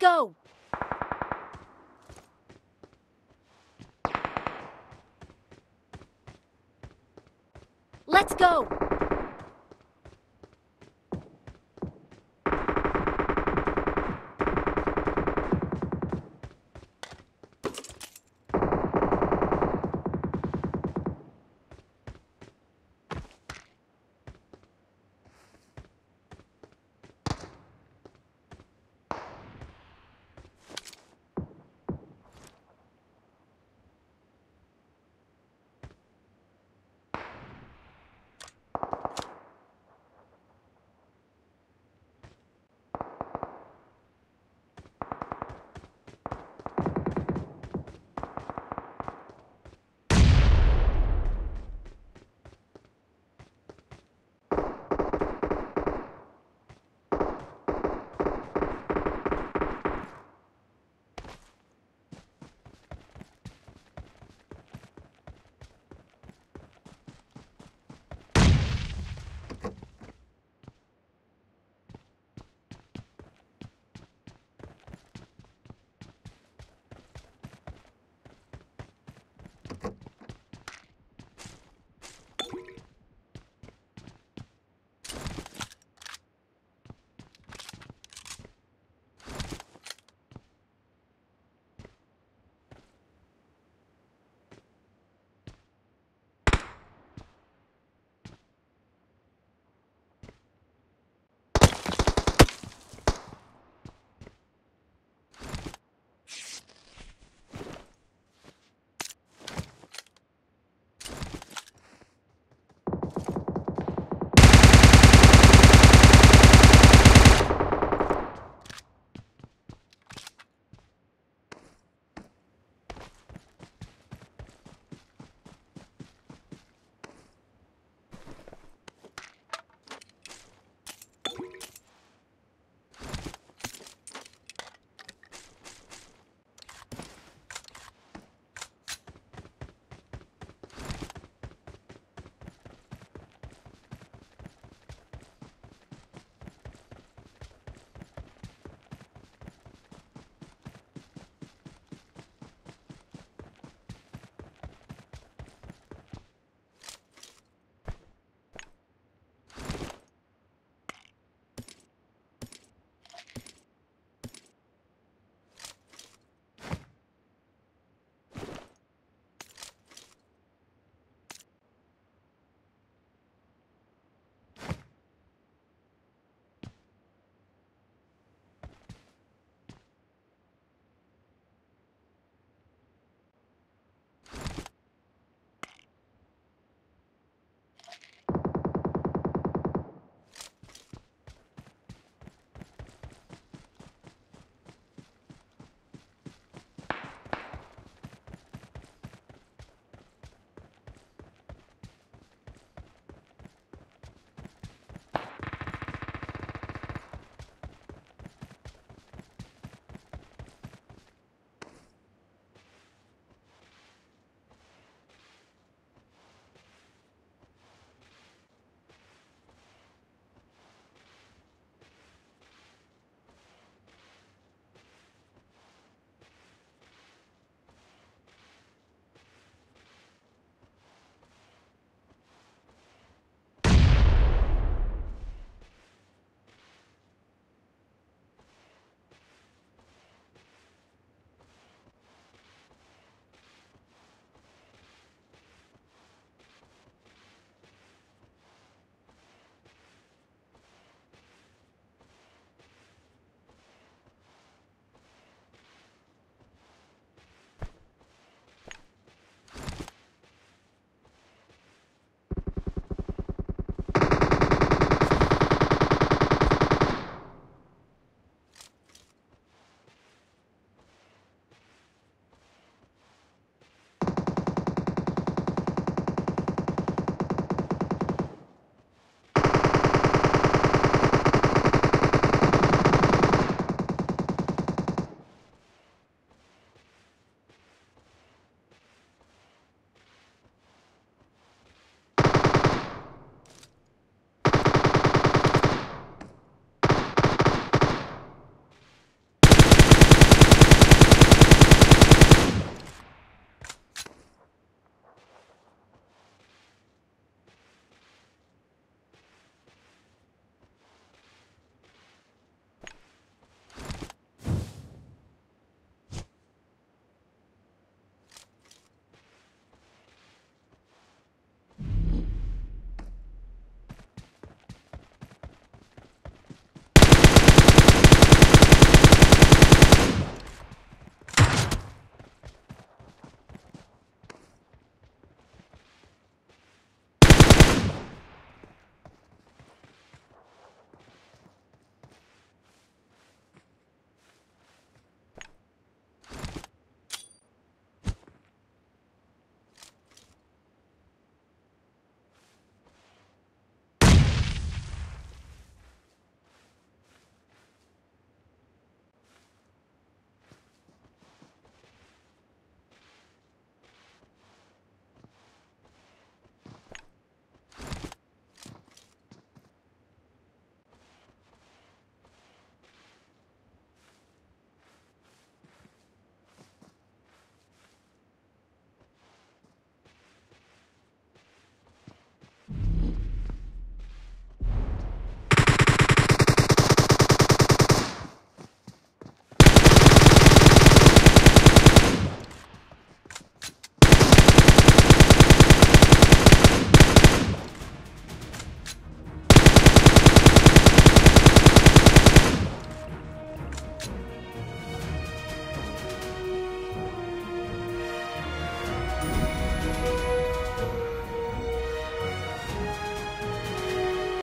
Let's go! Let's go!